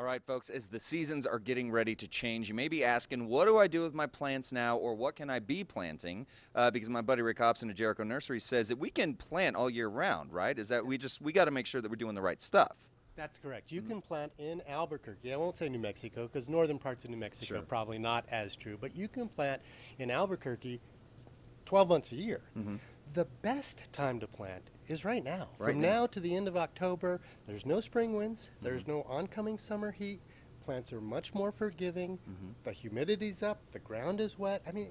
All right, folks, as the seasons are getting ready to change, you may be asking, what do I do with my plants now, or what can I be planting? Uh, because my buddy Rick Hobson at Jericho Nursery says that we can plant all year round, right? Is that we just, we got to make sure that we're doing the right stuff. That's correct. You can plant in Albuquerque. I won't say New Mexico because northern parts of New Mexico Sure. probably not as true, but you can plant in Albuquerque 12 months a year. The best time to plant is right now. Right From now. now. to the end of October, there's no spring winds, there's no oncoming summer heat. Plants are much more forgiving. The humidity's up, the ground is wet. I mean,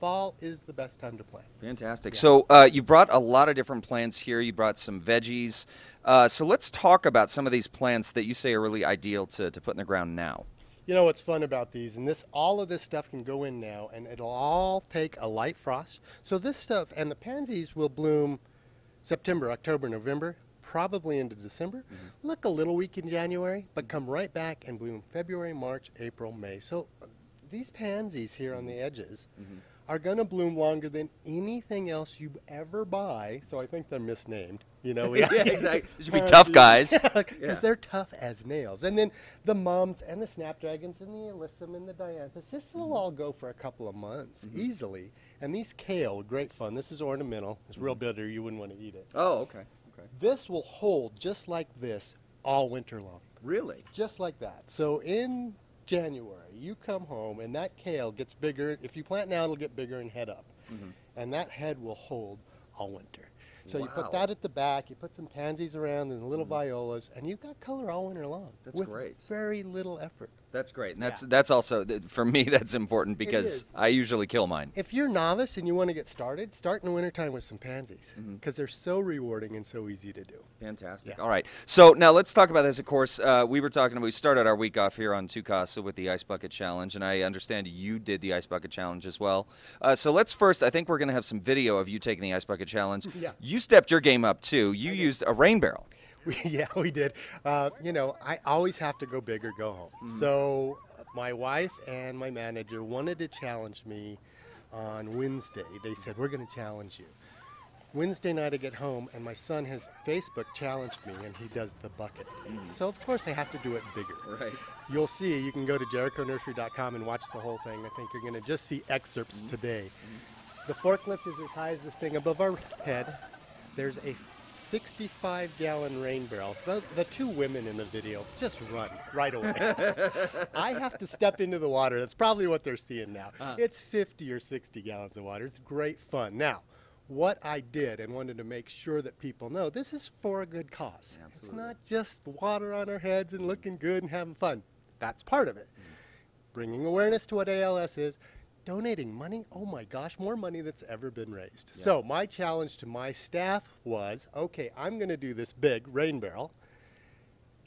fall is the best time to plant. Fantastic. Yeah. So uh, you brought a lot of different plants here. You brought some veggies. Uh, so let's talk about some of these plants that you say are really ideal to, to put in the ground now. You know what's fun about these, and this all of this stuff can go in now, and it'll all take a light frost. So this stuff and the pansies will bloom September, October, November, probably into December. Mm-hmm. Look a little weak in January, but come right back and bloom February, March, April, May. So these pansies here on the mm-hmm. edges mm-hmm. Are going to bloom longer than anything else you ever buy. So I think they're misnamed. You know, Yeah, exactly. They should be tough guys. because Yeah. they're tough as nails. And then the mums and the snapdragons and the alyssum and the dianthus, this Mm-hmm. will all go for a couple of months easily. And these kale, great fun. This is ornamental. It's real Mm-hmm. bitter. You wouldn't want to eat it. Oh, okay. Okay. This will hold just like this all winter long, Really? just like that. So in January, you come home and that kale gets bigger. If you plant now, it'll get bigger and head up. Mm-hmm. And that head will hold all winter. So you Wow. Mm-hmm. put that at the back, you put some pansies around and the little violas, and you've got color all winter long. That's with great. Very little effort. That's great. And that's Yeah. that's also for me that's important because. I usually kill mine. If you're novice and you want to get started, start in the wintertime with some pansies Mm-hmm. because they're so rewarding and so easy to do. Fantastic. Yeah. All right. So now let's talk about this. Of course, uh, we were talking. We started our week off here on Tucasa with the Ice Bucket Challenge, and I understand you did the Ice Bucket Challenge as well. Uh, so let's first. I think we're going to have some video of you taking the Ice Bucket Challenge. Yeah. You stepped your game up too. You used a rain barrel. We, yeah, we did. Uh, you know, I always have to go big or go home. Mm-hmm. So my wife and my manager wanted to challenge me on Wednesday. They said, We're going to challenge you. Wednesday night I get home and my son has Facebook challenged me and he does the bucket. So of course I have to do it bigger. Right. You'll see, you can go to jerichonursery.com and watch the whole thing. I think you're going to just see excerpts Mm-hmm. today. The forklift is as high as this thing above our head. There's a 65 gallon rain barrel. The, the two women in the video just run right away. I have to step into the water. That's probably what they're seeing now. Uh-huh. It's 50 or 60 gallons of water. It's great fun. Now, what I did and wanted to make sure that people know this is for a good cause. It's not just water on our heads and looking good and having fun. That's part of it. Bringing awareness to what ALS is, donating money. Oh my gosh, more money that's ever been raised. So, my challenge to my staff was okay, I'm going to do this big rain barrel.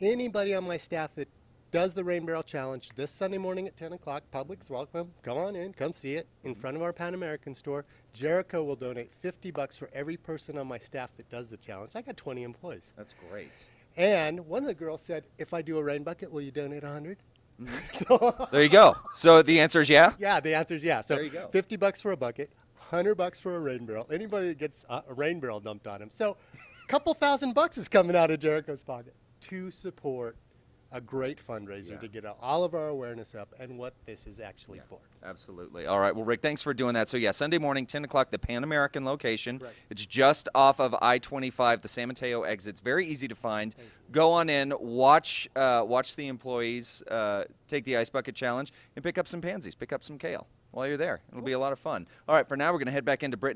Anybody on my staff that does the Rain Barrel Challenge this Sunday morning at 10 o'clock, public's welcome. Come on in, come see it in front of our Pan American store. Jericho will donate 50 bucks for every person on my staff that does the challenge. I got 20 employees. That's great. And one of the girls said, if I do a rain bucket, will you donate 100? Mm-hmm. so, There you go. So the answer is yeah. yeah, the answer is yeah. So There you go. 50 bucks for a bucket, 100 bucks for a rain barrel. Anybody that gets a, a rain barrel dumped on him. So a couple thousand bucks is coming out of Jericho's pocket to support a great fundraiser Yeah. to get all of our awareness up and what this is actually for. Absolutely. All right. Well, Rick, thanks for doing that. So, yeah, Sunday morning, 10 o'clock, the Pan American location. Right. It's just off of I 25, the San Mateo exit. It's very easy to find. Go on in, watch uh, watch the employees uh, take the Ice Bucket Challenge, and pick up some pansies, pick up some kale while you're there. It'll be a lot of fun. All right, for now, we're going to head back into Brittany.